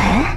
哎，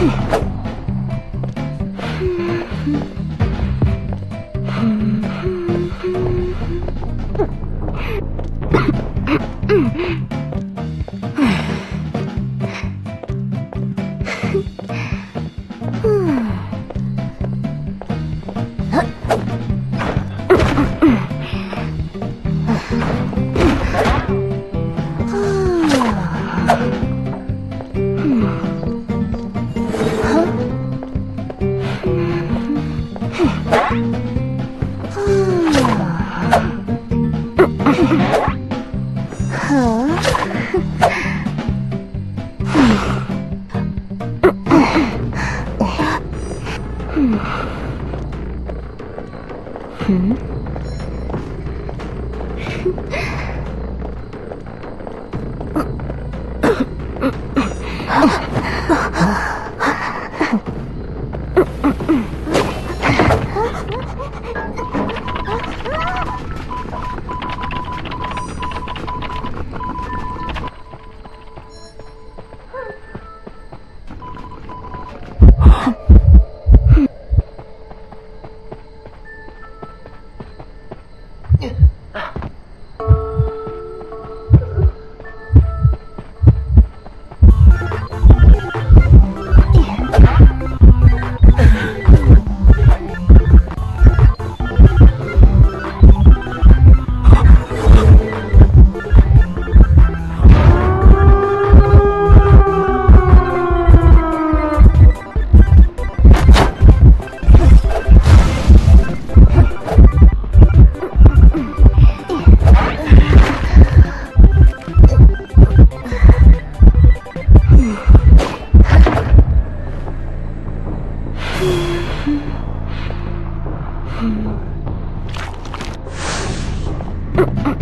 Hmm.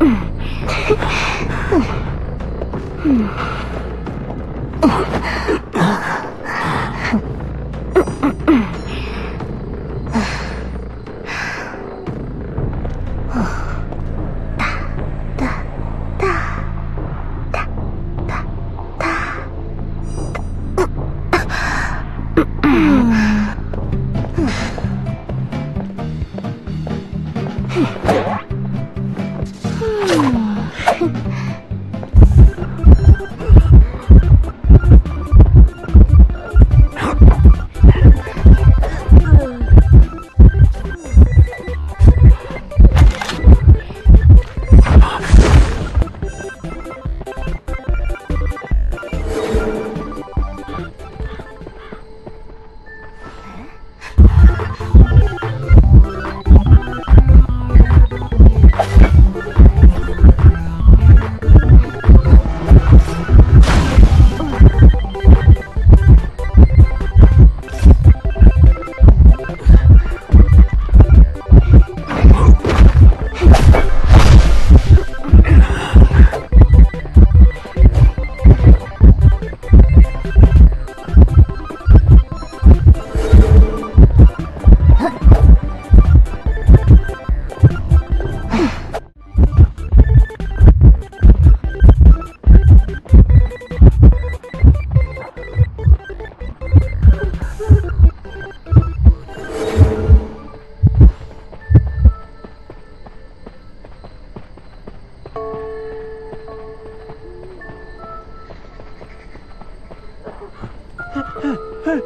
嗯哼@哼